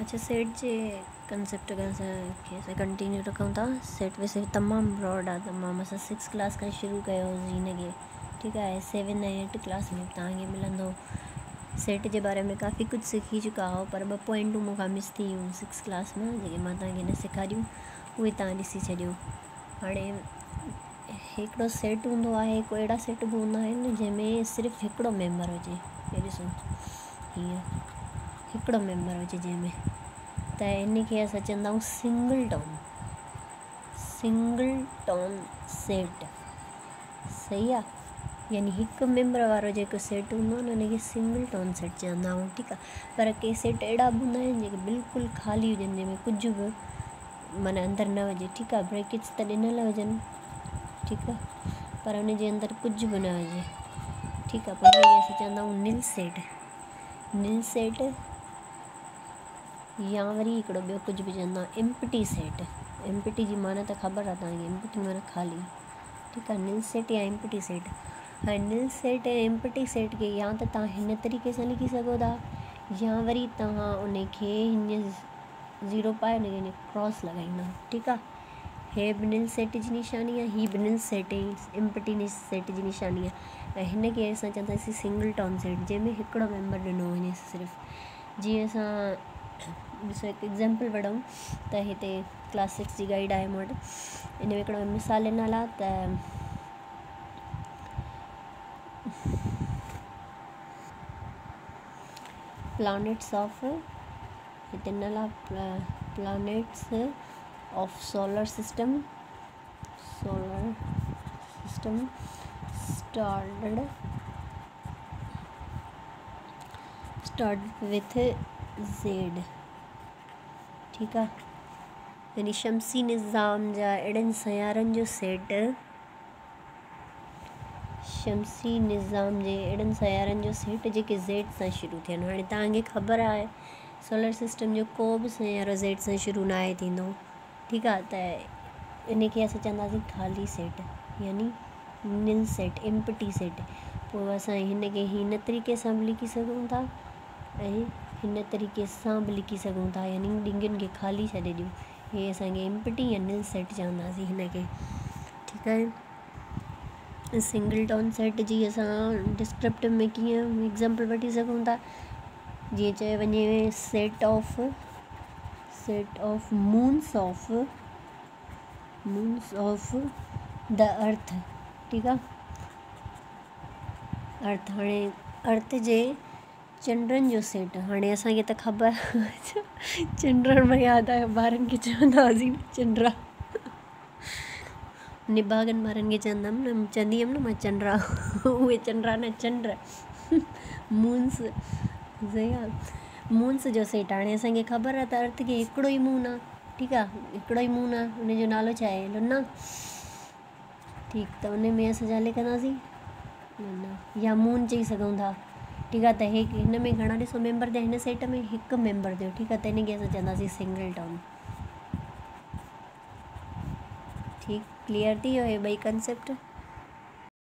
اڇا سيٽ جي ڪنسيپٽ کان اسان کي اسان ڪنٽينيو رکون ٿا سيٽ ويسي تمام براڊ آهي تمام اسان سڪس ڪلاس کان شروع ڪيوسين هن کي ٺيڪ آهي سيون ۽ ايٽ ڪلاس ۾ توهان کي ملندو. سيٽ جي باري ۾ ڪافي ڪجهه سکي چڪا آهيو پر ٻه پائنٽون مون کان مس ٿي ويون سڪس ڪلاس ۾ جيڪي مان توهان کي نه سيکاريون اهي توهان ڏسي ڇڏيو هاڻي هڪڙو سيٽ هوندو آهي ڪو اهڙا سيٽ به هوندا آهن جنهن ۾ صرف هڪڙو ميمبر هجي هي ڏسو هيئن हिकिड़ो मेंबर हुजे जंहिंमें त इन खे असां आहियूं single tone single tone set सही आहे यानी हिकु मेंबर वारो जेको सेट हूंदो आहे सिंगल टोन सेट चवंदा आहियूं ठीकु आहे पर के सेट अहिड़ा बि हूंदा आहिनि जेके बिल्कुलु ख़ाली हुजनि जंहिंमें कुझु बि माना अंदरि न हुजे ठीकु आहे ब्रेकिट्स त ॾिनल हुजनि ठीकु आहे पर हुनजे अंदरि कुझु बि न हुजे ठीकु आहे पर असां आहियूं निल सेट निल सेट يا وري هڪڙو ٻيو ڪجهه به چوندا ايمپٽي سيٽ ايمپٽي جي معنيٰ ته خبر آهي توهان کي ايمپٽي معنيٰ خالي. ٺيڪ آهي نل سيٽ يا ايمپٽي سيٽ هاڻي نل سيٽ ۽ ايمپٽي سيٽ کي يا ته توهان هن طريقي سان لکي سگهو ٿا يا وري توهان ان کي زيرو پائي ڪراس لڳائيندا. ٺيڪ آهي هي به نل سيٽ جي نشاني آهي هيءَ به نل سيٽ ايمپٽي سيٽ جي نشاني آهي. ۽ هن کي اسان چونداسين سنگل ٽون سيٽ جنهن ۾ هڪڙو ميمبر ڏنو وڃي صرف. جيئن اسان जसं एक एक्झाम्पल मॅडम तो इतने ते क्लास सिक्सची गाईड आहे म्हण एने इकडं एम एस आले नाला तर प्लॅनेट्स ऑफ़ इतना त्यांना of solar system solar system started start with Z ٺيڪ آهي يعني شمسي نظام جا اهڙن سيارن جو سيٽ شمسي نظام جي اهڙن سيارن جو سيٽ جيڪي زيڊ سان شروع ٿين. هاڻي توهان کي خبر آهي سولر سسٽم جو ڪو به سيارو زيڊ سان شروع نه آهي ٿيندو. ٺيڪ آهي ته ان کي اسان چونداسين خالي سيٽ يعني نل سيٽ ايمپٽي سيٽ پوءِ اسان هن کي هن طريقي سان به لکي سگهون ٿا. ۽ هن طريقي سان به لکي سگهون ٿا يعني ڏنگن کي خالي ڇڏي ڏيون. هي اسان کي ايمپٽي يا نل سيٽ چونداسين هن کي. ٺيڪ آهي؟ سنگل ٽون سيٽ جي اسان ڊسڪرپٽو ۾ ڪيئن ايگزامپل وٺي سگهون ٿا؟ جيئن چيو وڃي set of set of moons of moons of the earth ٺيڪ آهي؟ ارٿ هاڻي ارٿ جي चंडनि जो सेट हाणे असांखे त ख़बर चंडनि में यादि आयो, ॿारनि खे चवंदा हुआसीं चंडा निभागनि वारनि खे चंडा उहे चंडा न चंड आहे मून्स जो सेट हाणे असांखे ख़बर आहे अर्थ खे हिकिड़ो ई मून आहे ठीकु आहे हिकिड़ो ई मून आहे हुनजो नालो छा आहे लुना ठीकु, त में असां छा या मून चई सघूं था। ठीकु है, त हे हिन में घणा ॾिसो मेंबर थिया हिन सेट में एक मेंबर थियो ठीकु आहे त इनके असां चवंदासीं सिंगल टर्म ठीक क्लियर थी वियो हे कंसेप्ट